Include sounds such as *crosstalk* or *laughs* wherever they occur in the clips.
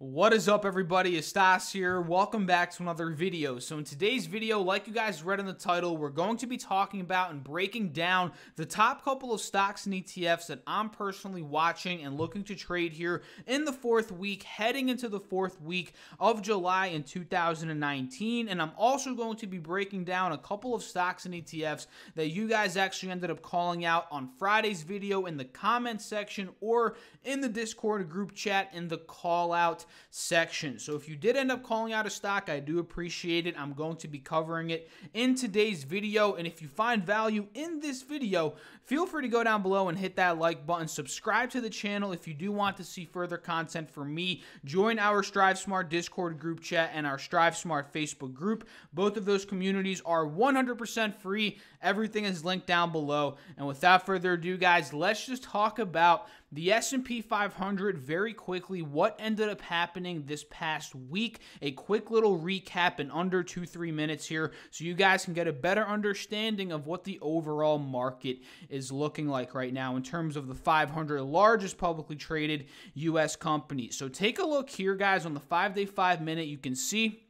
What is up everybody, it's Stas here. Welcome back to another video. So in today's video, like you guys read in the title, we're going to be talking about and breaking down the top couple of stocks and ETFs that I'm personally watching and looking to trade here in the fourth week, heading into the fourth week of July in 2019. And I'm also going to be breaking down a couple of stocks and ETFs that you guys actually ended up calling out on Friday's video in the comment section or in the Discord group chat in the call out section. So if you did end up calling out a stock, I do appreciate it. I'm going to be covering it in today's video. And if you find value in this video, feel free to go down below and hit that like button. Subscribe to the channel if you do want to see further content from me. Join our Strive Smart Discord group chat and our Strive Smart Facebook group. Both of those communities are 100% free. Everything is linked down below. And without further ado, guys, let's just talk about the S&P 500 very quickly. What ended up happening this past week? A quick little recap in under 2-3 minutes here so you guys can get a better understanding of what the overall market is looking like right now in terms of the 500 largest publicly traded US companies. So take a look here guys on the 5-day 5 minute you can see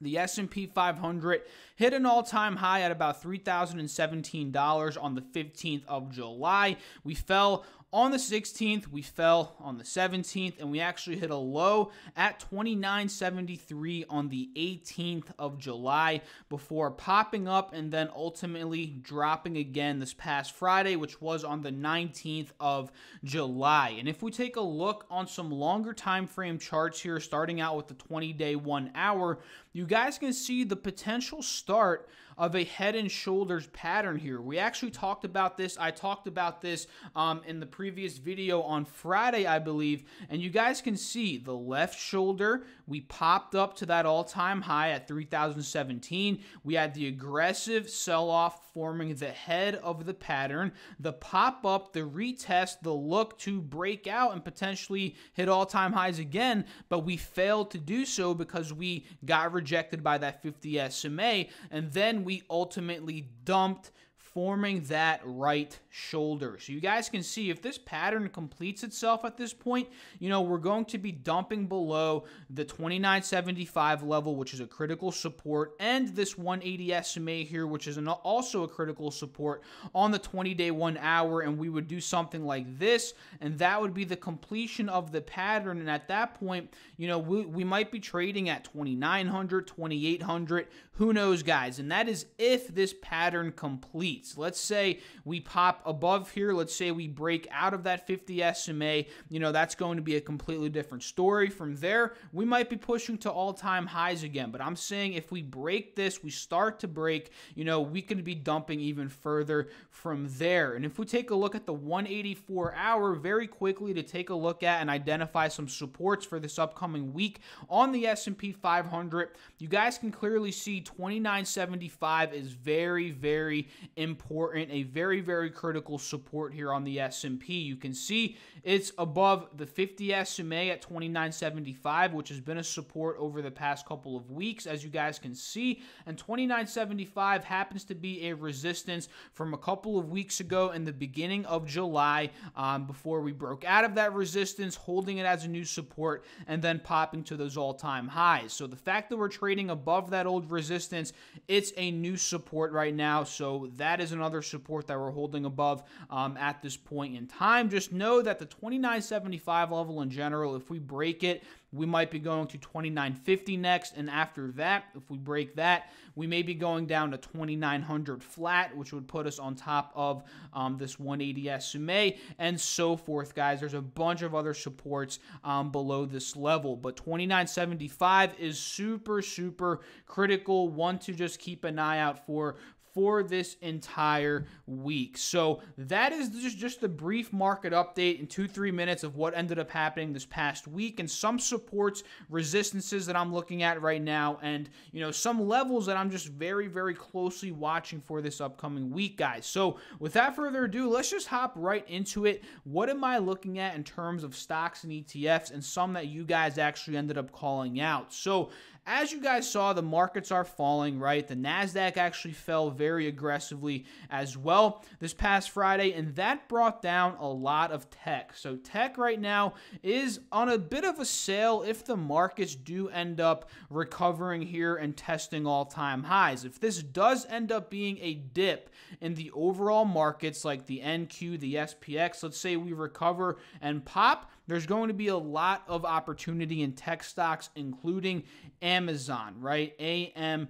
the S&P 500 hit an all-time high at about $3,017 on the 15th of July. We fell on the 16th, we fell on the 17th, and we actually hit a low at 29.73 on the 18th of July before popping up and then ultimately dropping again this past Friday, which was on the 19th of July. And if we take a look on some longer time frame charts here, starting out with the 20-day one hour, you guys can see the potential start of a head and shoulders pattern here. We actually talked about this. I talked about this um, in the previous video on Friday, I believe. And you guys can see the left shoulder, we popped up to that all-time high at 3017. We had the aggressive sell-off forming the head of the pattern, the pop-up, the retest, the look to break out and potentially hit all-time highs again, but we failed to do so because we got rejected by that 50 SMA, and then we ultimately dumped forming that right shoulder. So you guys can see if this pattern completes itself at this point, you know, we're going to be dumping below the 2975 level, which is a critical support, and this 180 SMA here, which is an, also a critical support on the 20-day one hour, and we would do something like this, and that would be the completion of the pattern, and at that point, you know, we, we might be trading at 2900, 2800, who knows, guys, and that is if this pattern completes. Let's say we pop above here. Let's say we break out of that 50 SMA. You know, that's going to be a completely different story. From there, we might be pushing to all-time highs again. But I'm saying if we break this, we start to break, you know, we could be dumping even further from there. And if we take a look at the 184 hour very quickly to take a look at and identify some supports for this upcoming week on the S&P 500, you guys can clearly see 2975 is very, very important important, a very, very critical support here on the S&P. You can see it's above the 50 SMA at 29.75, which has been a support over the past couple of weeks, as you guys can see. And 29.75 happens to be a resistance from a couple of weeks ago in the beginning of July um, before we broke out of that resistance, holding it as a new support, and then popping to those all-time highs. So the fact that we're trading above that old resistance, it's a new support right now. So that is another support that we're holding above um, at this point in time. Just know that the 29.75 level in general, if we break it, we might be going to 29.50 next. And after that, if we break that, we may be going down to 2900 flat, which would put us on top of um, this 180 SMA and so forth, guys. There's a bunch of other supports um, below this level, but 2975 is super, super critical. One to just keep an eye out for for this entire week. So that is just, just a brief market update in two, three minutes of what ended up happening this past week and some supports, resistances that I'm looking at right now, and you know, some levels that I'm just very, very closely watching for this upcoming week, guys. So without further ado, let's just hop right into it. What am I looking at in terms of stocks and ETFs and some that you guys actually ended up calling out? So as you guys saw, the markets are falling, right? The NASDAQ actually fell very aggressively as well this past Friday, and that brought down a lot of tech. So, tech right now is on a bit of a sale if the markets do end up recovering here and testing all time highs. If this does end up being a dip in the overall markets like the NQ, the SPX, let's say we recover and pop, there's going to be a lot of opportunity in tech stocks, including Amazon, right? AMZN.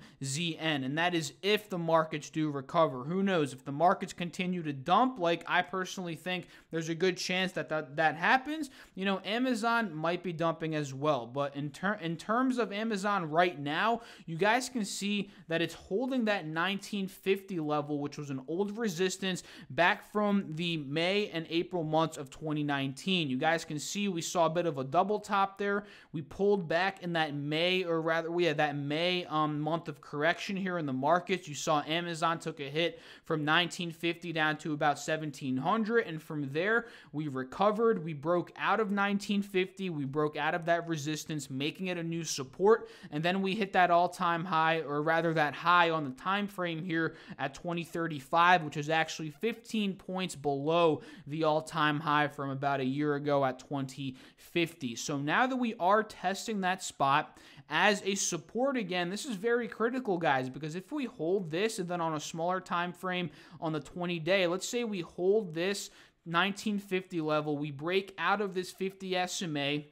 And that is if the markets do recover. Who knows? If the markets continue to dump, like I personally think there's a good chance that that, that happens, you know, Amazon might be dumping as well. But in, ter- in terms of Amazon right now, you guys can see that it's holding that 1950 level, which was an old resistance back from the May and April months of 2019. You guys can see, we saw a bit of a double top there. We pulled back in that May, or rather, we had that May um, month of correction here in the markets. You saw Amazon took a hit from 1950 down to about 1700, and from there we recovered. We broke out of 1950. We broke out of that resistance, making it a new support, and then we hit that all-time high, or rather that high on the time frame here at 2035, which is actually 15 points below the all-time high from about a year ago at 20. 2050. So now that we are testing that spot as a support again, this is very critical, guys, because if we hold this and then on a smaller time frame on the 20 day, let's say we hold this 1950 level, we break out of this 50 SMA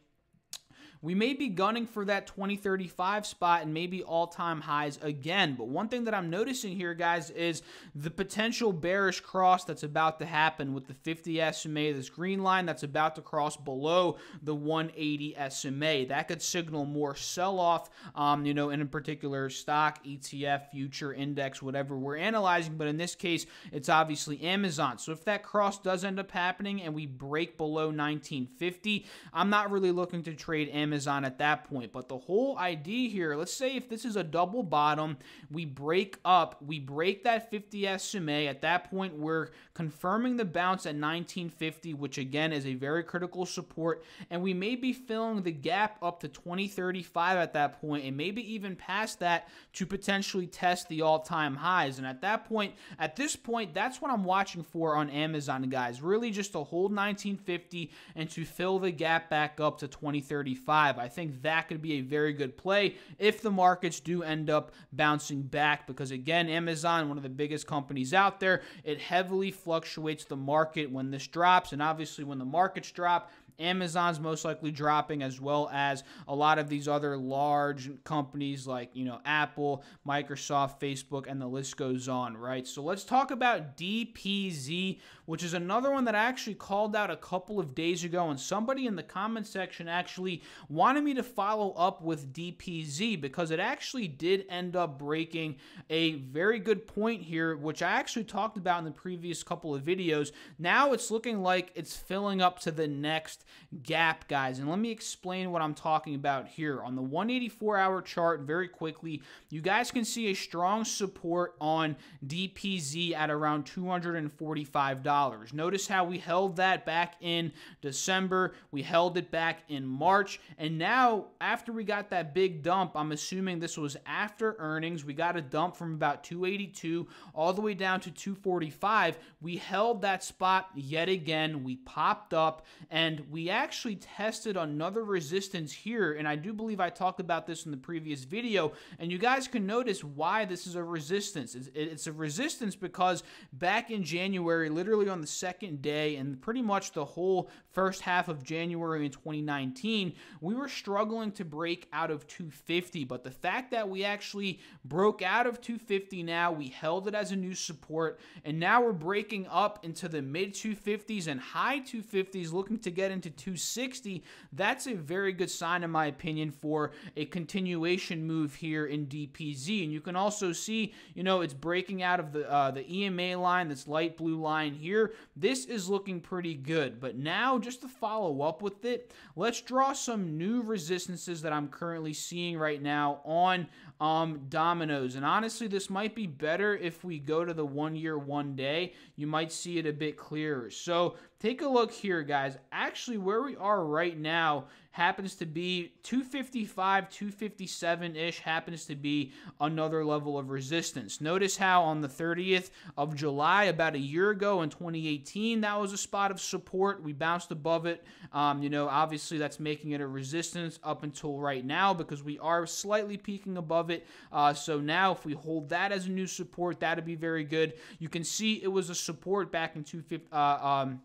we may be gunning for that 2035 spot and maybe all time highs again. But one thing that I'm noticing here, guys, is the potential bearish cross that's about to happen with the 50 SMA, this green line that's about to cross below the 180 SMA. That could signal more sell off, um, you know, in a particular stock, ETF, future, index, whatever we're analyzing. But in this case, it's obviously Amazon. So if that cross does end up happening and we break below 1950, I'm not really looking to trade Amazon Amazon at that point. But the whole idea here, let's say if this is a double bottom, we break up, we break that 50 SMA. At that point, we're confirming the bounce at 1950, which again is a very critical support. And we may be filling the gap up to 2035 at that point, and maybe even past that to potentially test the all time highs. And at that point, at this point, that's what I'm watching for on Amazon, guys. Really just to hold 1950 and to fill the gap back up to 2035. I think that could be a very good play if the markets do end up bouncing back because, again, Amazon, one of the biggest companies out there, it heavily fluctuates the market when this drops. And obviously, when the markets drop, Amazon's most likely dropping, as well as a lot of these other large companies like, you know, Apple, Microsoft, Facebook, and the list goes on, right? So let's talk about DPZ, which is another one that I actually called out a couple of days ago, and somebody in the comment section actually wanted me to follow up with DPZ because it actually did end up breaking a very good point here, which I actually talked about in the previous couple of videos. Now it's looking like it's filling up to the next gap, guys. And let me explain what I'm talking about here. On the 184 hour chart, very quickly, you guys can see a strong support on DPZ at around $245. Notice how we held that back in December, we held it back in March, and now after we got that big dump, I'm assuming this was after earnings, we got a dump from about 282 all the way down to 245. We held that spot yet again. We popped up and we we actually tested another resistance here, and I do believe I talked about this in the previous video, and you guys can notice why this is a resistance. It's, it's a resistance because back in January, literally on the second day, and pretty much the whole first half of January in 2019, we were struggling to break out of 250, but the fact that we actually broke out of 250 now, we held it as a new support, and now we're breaking up into the mid 250s and high 250s, looking to get into 260, that's a very good sign, in my opinion, for a continuation move here in DPZ. And you can also see, you know, it's breaking out of the uh, the EMA line, this light blue line here. This is looking pretty good. But now, just to follow up with it, let's draw some new resistances that I'm currently seeing right now on um, Domino's. And honestly, this might be better if we go to the one year, one day. You might see it a bit clearer. So take a look here, guys. Actually, where we are right now happens to be 255, 257 ish, happens to be another level of resistance. Notice how on the 30th of July, about a year ago in 2018, that was a spot of support. We bounced above it. Um, you know, obviously that's making it a resistance up until right now because we are slightly peaking above it. Uh, so now if we hold that as a new support, that'd be very good. You can see it was a support back in 250. Uh, um,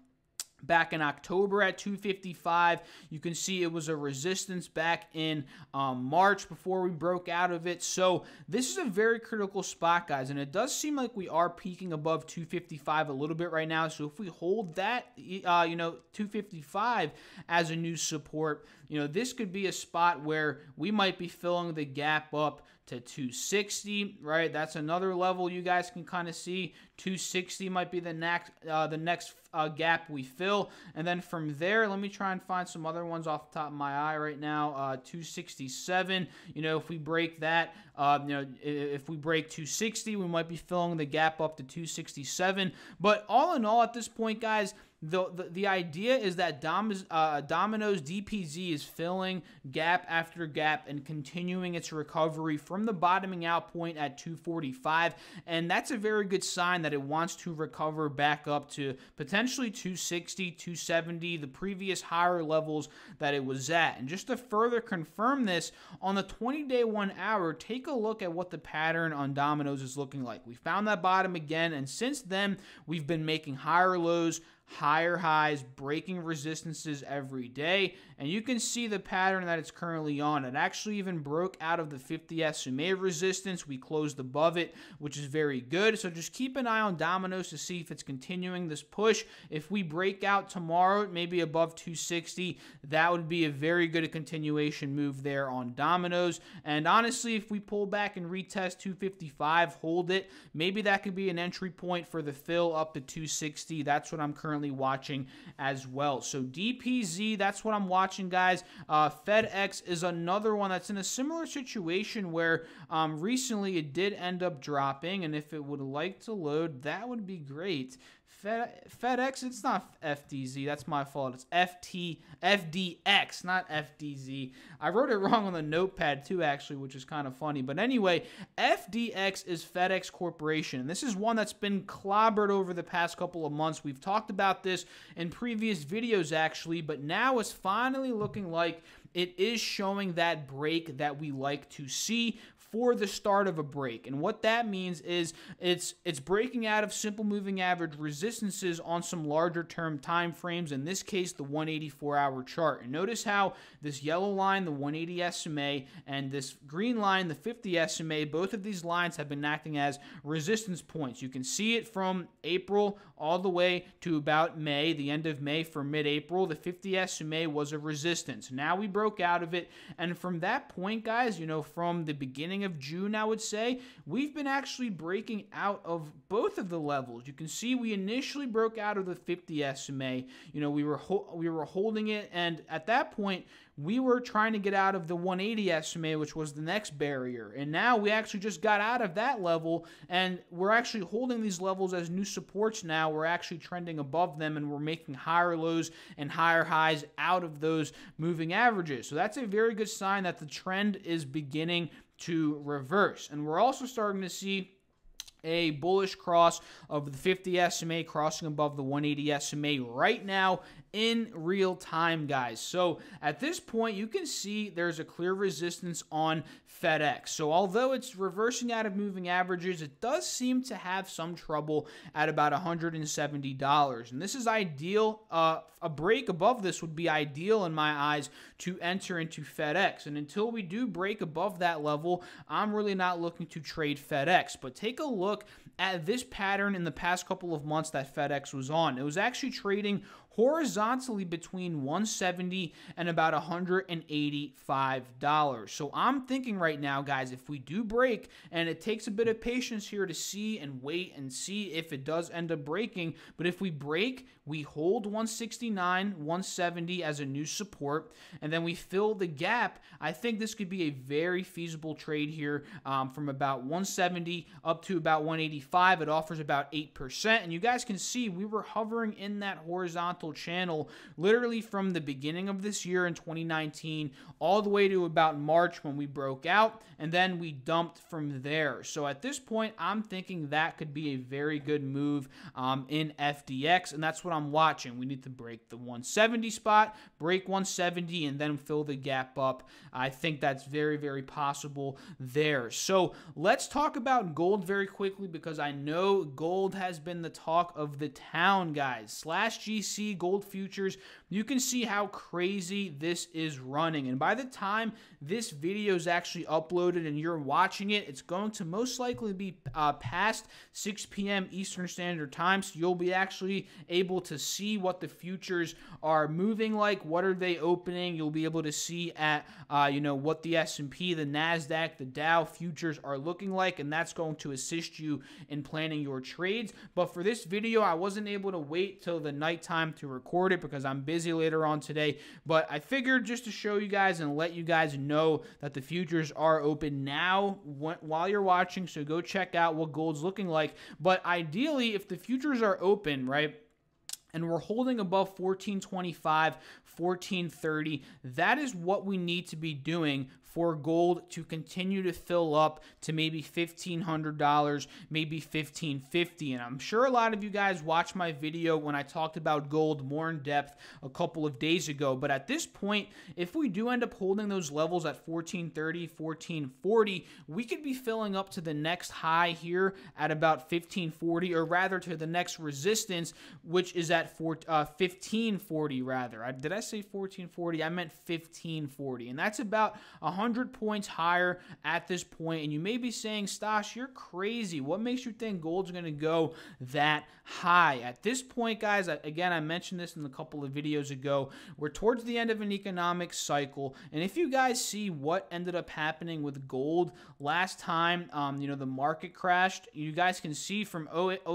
back in October at 255. You can see it was a resistance back in um, March before we broke out of it. So this is a very critical spot, guys, and it does seem like we are peaking above 255 a little bit right now. So if we hold that, uh, you know, 255 as a new support, you know, this could be a spot where we might be filling the gap up to 260, right? That's another level you guys can kind of see. 260 might be the next uh, the next uh, gap we fill, and then from there, let me try and find some other ones off the top of my eye right now. Uh, 267. You know, if we break that, uh, you know, if we break 260, we might be filling the gap up to 267. But all in all, at this point, guys the, the, the idea is that Dom, uh, Domino's DPZ is filling gap after gap and continuing its recovery from the bottoming out point at 245. And that's a very good sign that it wants to recover back up to potentially 260, 270, the previous higher levels that it was at. And just to further confirm this, on the 20 day one hour, take a look at what the pattern on Domino's is looking like. We found that bottom again, and since then, we've been making higher lows higher highs, breaking resistances every day. And you can see the pattern that it's currently on. It actually even broke out of the 50 SMA resistance. We closed above it, which is very good. So just keep an eye on Domino's to see if it's continuing this push. If we break out tomorrow, maybe above 260, that would be a very good continuation move there on Domino's. And honestly, if we pull back and retest 255, hold it, maybe that could be an entry point for the fill up to 260. That's what I'm currently watching as well. So DPZ, that's what I'm watching, guys. Uh, FedEx is another one that's in a similar situation where um, recently it did end up dropping, and if it would like to load, that would be great. Fed, FedEx, it's not FDZ. That's my fault. It's FT FDX, not FDZ. I wrote it *laughs* wrong on the notepad too, actually, which is kind of funny. But anyway, FDX is FedEx Corporation. This is one that's been clobbered over the past couple of months. We've talked about this in previous videos, actually, but now it's finally looking like it is showing that break that we like to see for the start of a break. And what that means is it's it's breaking out of simple moving average resistances on some larger term time frames, in this case the 184 hour chart. And notice how this yellow line, the 180 SMA, and this green line, the 50 SMA, both of these lines have been acting as resistance points. You can see it from April all the way to about May, the end of May for mid-April. The 50 SMA was a resistance. Now we broke out of it, and from that point, guys, you know, from the beginning of June, I would say, we've been actually breaking out of both of the levels. You can see we initially broke out of the 50 SMA. You know, we were we were holding it, and at that point, we were trying to get out of the 180 SMA, which was the next barrier. And now we actually just got out of that level, and we're actually holding these levels as new supports now. We're actually trending above them, and we're making higher lows and higher highs out of those moving averages. So that's a very good sign that the trend is beginning to reverse. And we're also starting to see a bullish cross of the 50 SMA crossing above the 180 SMA right now in real time, guys. So at this point, you can see there's a clear resistance on FedEx. So although it's reversing out of moving averages, it does seem to have some trouble at about $170. And this is ideal. Uh, a break above this would be ideal in my eyes to enter into FedEx. And until we do break above that level, I'm really not looking to trade FedEx. But take a look at this pattern in the past couple of months that FedEx was on. It was actually trading horizontally between 170 and about $185. So I'm thinking right now, guys, if we do break, and it takes a bit of patience here to see and wait and see if it does end up breaking, but if we break, we hold 169, 170 as a new support, and then we fill the gap. I think this could be a very feasible trade here um, from about 170 up to about 185. It offers about 8%, and you guys can see we were hovering in that horizontal channel literally from the beginning of this year in 2019 all the way to about March when we broke out, and then we dumped from there. So at this point, I'm thinking that could be a very good move um, in FDX, and that's what I'm watching. We need to break the 170 spot, break 170, and then fill the gap up. I think that's very, very possible there. So let's talk about gold very quickly because I know gold has been the talk of the town, guys. Slash GC gold futures you can see how crazy this is running. And by the time this video is actually uploaded and you're watching it, it's going to most likely be uh, past 6 p.m. Eastern Standard Time. So you'll be actually able to see what the futures are moving like. What are they opening? You'll be able to see at, uh, you know, what the S&P, the NASDAQ, the Dow futures are looking like. And that's going to assist you in planning your trades. But for this video, I wasn't able to wait till the nighttime to record it because I'm busy busy later on today. But I figured just to show you guys and let you guys know that the futures are open now while you're watching. So go check out what gold's looking like. But ideally, if the futures are open, right? And we're holding above 1425, 1430. That is what we need to be doing for gold to continue to fill up to maybe $1,500, maybe 1,550. And I'm sure a lot of you guys watched my video when I talked about gold more in depth a couple of days ago. But at this point, if we do end up holding those levels at 1430, 1440, we could be filling up to the next high here at about 1540, or rather to the next resistance, which is at four, uh, 1540 rather. I, did I say 1440? I meant 1540. And that's about 100 100 points higher at this point, and you may be saying, Stosh, you're crazy. What makes you think gold's going to go that high? At this point, guys, again, I mentioned this in a couple of videos ago. We're towards the end of an economic cycle, and if you guys see what ended up happening with gold last time, um, you know, the market crashed, you guys can see from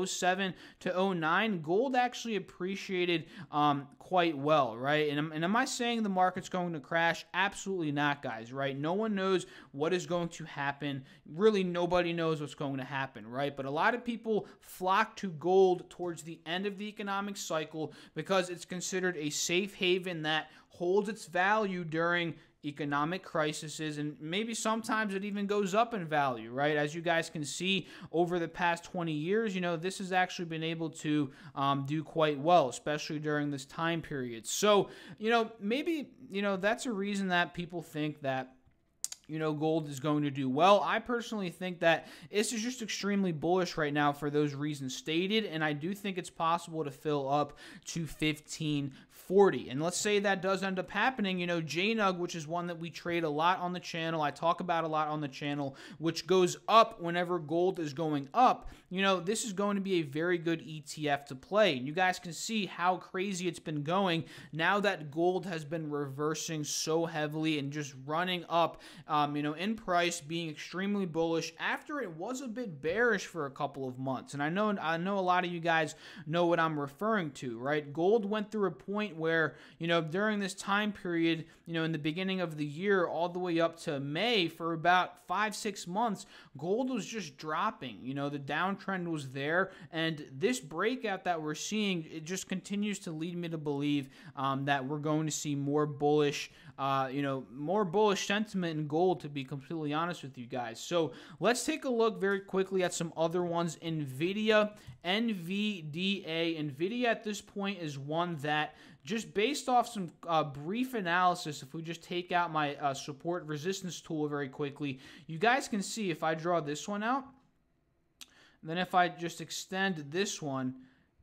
07 to 09, gold actually appreciated um, quite well, right? And, and am I saying the market's going to crash? Absolutely not, guys, right? No one knows what is going to happen. Really, nobody knows what's going to happen, right? But a lot of people flock to gold towards the end of the economic cycle because it's considered a safe haven that holds its value during economic crises and maybe sometimes it even goes up in value right as you guys can see over the past 20 years you know this has actually been able to um, do quite well especially during this time period so you know maybe you know that's a reason that people think that you know, gold is going to do well. I personally think that this is just extremely bullish right now for those reasons stated, and I do think it's possible to fill up to 15 40. And let's say that does end up happening, you know, JNUG, which is one that we trade a lot on the channel, I talk about a lot on the channel, which goes up whenever gold is going up, you know, this is going to be a very good ETF to play. You guys can see how crazy it's been going now that gold has been reversing so heavily and just running up, um, you know, in price, being extremely bullish after it was a bit bearish for a couple of months. And I know I know a lot of you guys know what I'm referring to, right? Gold went through a point where, you know, during this time period, you know, in the beginning of the year all the way up to May for about five, six months, gold was just dropping. You know, the downtrend was there. And this breakout that we're seeing, it just continues to lead me to believe um, that we're going to see more bullish, uh, you know, more bullish sentiment in gold, to be completely honest with you guys. So let's take a look very quickly at some other ones. NVIDIA, NVDA. NVIDIA at this point is one that just based off some uh, brief analysis, if we just take out my uh, support resistance tool very quickly, you guys can see if I draw this one out, then if I just extend this one,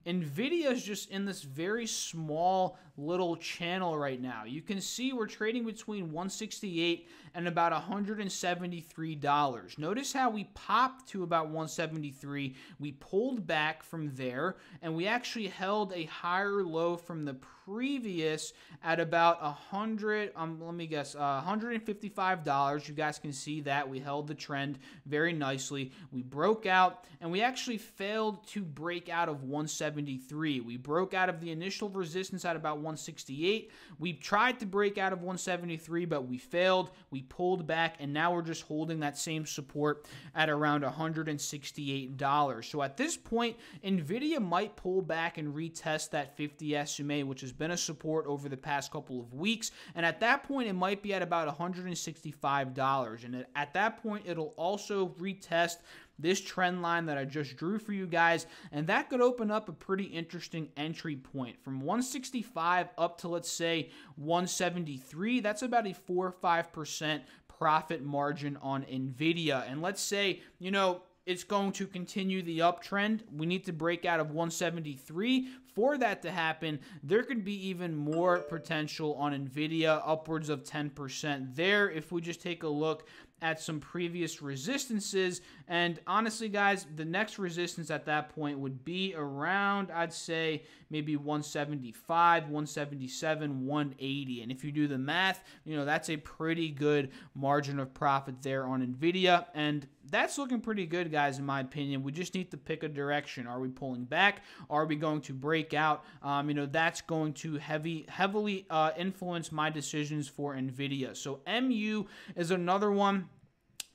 NVIDIA is just in this very small little channel right now. You can see we're trading between 168 and about $173. Notice how we popped to about 173. We pulled back from there and we actually held a higher low from the previous at about a hundred. Um, let me guess, uh, $155. You guys can see that we held the trend very nicely. We broke out, and we actually failed to break out of 173. We broke out of the initial resistance at about 168. We tried to break out of 173, but we failed. We pulled back, and now we're just holding that same support at around $168. So at this point, NVIDIA might pull back and retest that 50 SMA, which has been a support over the past couple of weeks. And at that point, it might be at about $165. And at that point, it'll also retest this trend line that I just drew for you guys, and that could open up a pretty interesting entry point from 165 up to let's say 173. That's about a 4 or 5% profit margin on Nvidia. And let's say, you know, it's going to continue the uptrend. We need to break out of 173. For that to happen, there could be even more potential on Nvidia, upwards of 10% there. If we just take a look at some previous resistances. And honestly, guys, the next resistance at that point would be around, I'd say, maybe 175, 177, 180. And if you do the math, you know, that's a pretty good margin of profit there on NVIDIA. And that's looking pretty good, guys, in my opinion. We just need to pick a direction. Are we pulling back? Are we going to break out? Um, you know, that's going to heavy, heavily uh, influence my decisions for NVIDIA. So MU is another one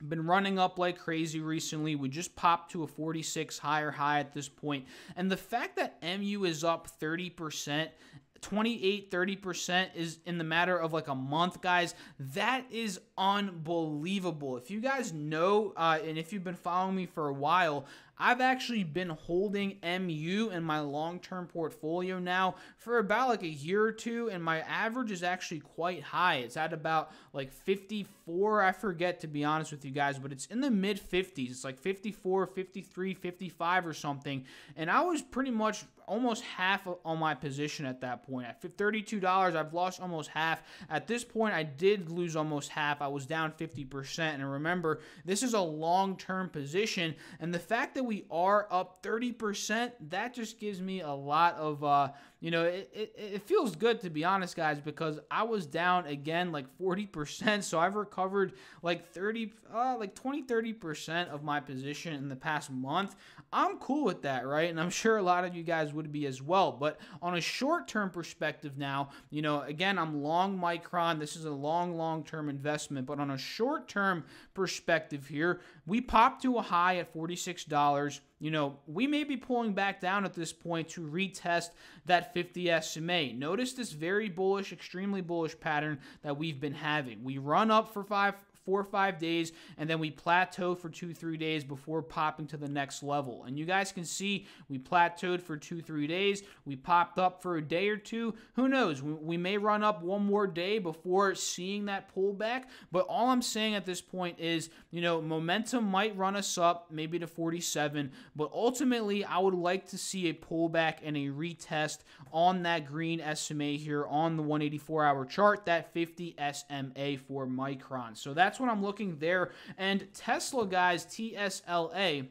been running up like crazy recently. We just popped to a 46 higher high at this point. And the fact that MU is up 30%, 28, 30% is in the matter of like a month, guys. That is unbelievable. If you guys know, uh, and if you've been following me for a while, I've actually been holding MU in my long-term portfolio now for about like a year or two, and my average is actually quite high. It's at about like 54, I forget to be honest with you guys, but it's in the mid 50s. It's like 54, 53, 55 or something. And I was pretty much almost half on my position at that point. At $32, I've lost almost half. At this point, I did lose almost half. I was down 50%. And remember, this is a long-term position, and the fact that we are up 30%, that just gives me a lot of, uh, you know, it, it, it, feels good to be honest, guys, because I was down again like 40%. *laughs* So I've recovered like 30, uh, like 20, 30% of my position in the past month. I'm cool with that, right? And I'm *laughs* sure a lot of you guys would be as well. But on a short term perspective now, you know, again, I'm long Micron. This is a long, long term investment. But on a short term perspective here, we popped to a high at $46. You know, we may be pulling back down at this point to retest that 50 SMA. Notice this very bullish, extremely bullish pattern that we've been having. We run up for five four or five days, and then we plateau for two, three days before popping to the next level. And you guys can see we plateaued for two, three days. We popped up for a day or two. Who knows? We, we may run up one more day before seeing that pullback. But all I'm saying at this point is, you know, momentum might run us up maybe to 47, but ultimately I would like to see a pullback and a retest on that green SMA here on the 184 hour chart, that 50 SMA for Micron. So that's what I'm looking there. And Tesla, guys, TSLA.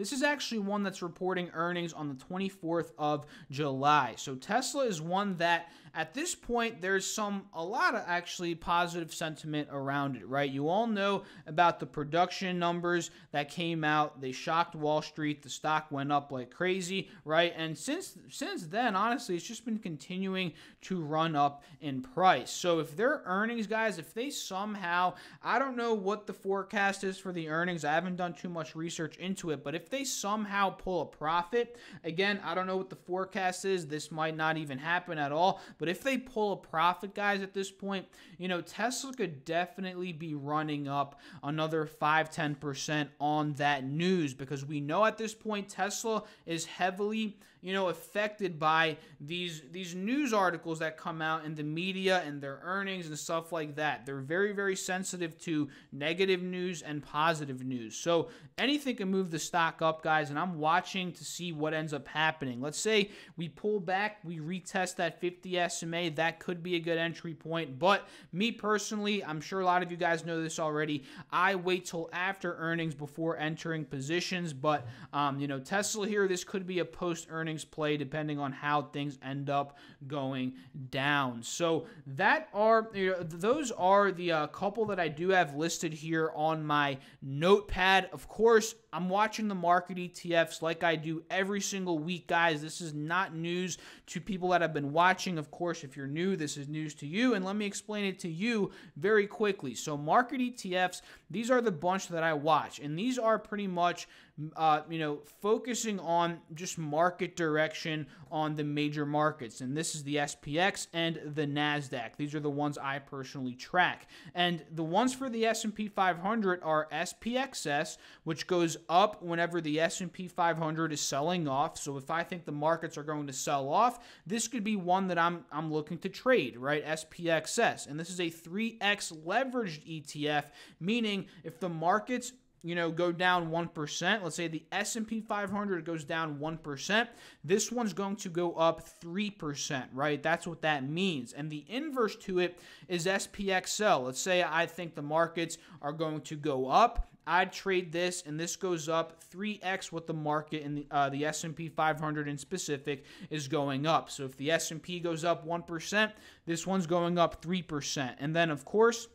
This is actually one that's reporting earnings on the 24th of July. So Tesla is one that at this point there's some a lot of actually positive sentiment around it, right? You all know about the production numbers that came out. They shocked Wall Street. The stock went up like crazy, right? And since since then, honestly, it's just been continuing to run up in price. So if their earnings, guys, if they somehow, I don't know what the forecast is for the earnings. I haven't done too much research into it, but if they somehow pull a profit, again, I don't know what the forecast is. This might not even happen at all. But if they pull a profit, guys, at this point, you know, Tesla could definitely be running up another 5 10% on that news because we know at this point Tesla is heavily you know, affected by these these news articles that come out in the media and their earnings and stuff like that. They're very very sensitive to negative news and positive news. So anything can move the stock up, guys, and I'm watching to see what ends up happening. Let's say we pull back, we retest that 50 SMA, that could be a good entry point, but me personally, I'm sure a lot of you guys know this already. I wait till after earnings before entering positions, but um, you know, Tesla here this could be a post earnings earnings play depending on how things end up going down. So that are you know, those are the uh, couple that I do have listed here on my notepad. Of course, I'm watching the market ETFs like I do every single week, guys. This is not news to people that have been watching. Of course, if you're new, this is news to you. And let me explain it to you very quickly. So, market ETFs, these are the bunch that I watch, and these are pretty much uh, you know, focusing on just market direction on the major markets. And this is the SPX and the NASDAQ. These are the ones I personally track. And the ones for the S&P 500 are SPXS, which goes up whenever the S&P 500 is selling off. So if I think the markets are going to sell off, this could be one that I'm, I'm looking to trade, right? SPXS. And this is a 3X leveraged ETF, meaning if the markets you know go down 1% let's say the s&p 500 goes down 1% this one's going to go up 3% right? That's what that means. And the inverse to it is spxl let's say i think the markets are going to go up. I'd trade this, and this goes up 3x what the market in the, uh, the S&P 500 in specific is going up. So if the S&P goes up 1%, this one's going up 3%. And then, of course,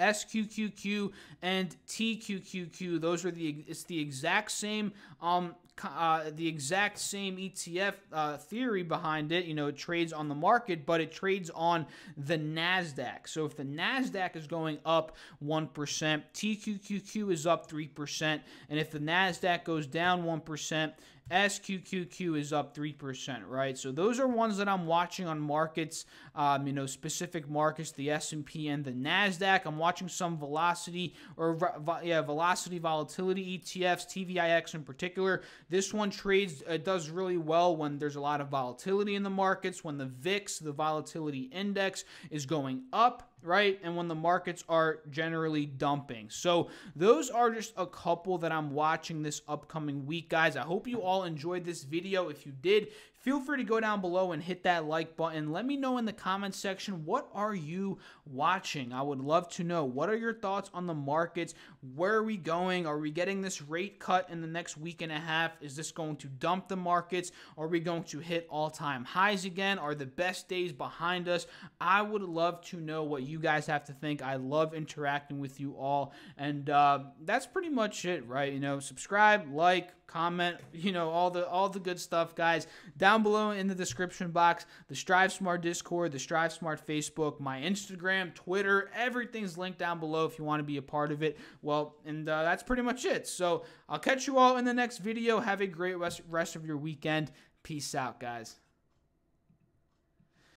SQQQ and TQQQ. Those are the it's the exact same um uh, the exact same ETF uh, theory behind it. You know, it trades on the market, but it trades on the NASDAQ. So if the NASDAQ is going up 1%, TQQQ is up 3%. And if the NASDAQ goes down 1%, SQQQ is up 3%, right? So those are ones that I'm watching on markets, um, you know, specific markets, the S&P and the NASDAQ. I'm watching some velocity or, yeah, velocity volatility ETFs, TVIX in particular. This one trades, it does really well when there's a lot of volatility in the markets, when the VIX, the volatility index, is going up right? And when the markets are generally dumping. So, those are just a couple that I'm watching this upcoming week, guys. I hope you all enjoyed this video. If you did, feel free to go down below and hit that like button. Let me know in the comments section what are you watching? I would love to know. What are your thoughts on the markets? Where are we going? Are we getting this rate cut in the next week and a half? Is this going to dump the markets? Are we going to hit all-time highs again? Are the best days behind us? I would love to know what you guys have to think. I love interacting with you all. And uh, that's pretty much it, right? You know, subscribe, like, comment, you know, all the all the good stuff, guys. Down below in the description box, the Strive Smart Discord, the Strive Smart Facebook, my Instagram, Twitter, everything's linked down below if you want to be a part of it. Well, and uh, that's pretty much it. So I'll catch you all in the next video. Have a great rest, rest of your weekend. Peace out, guys.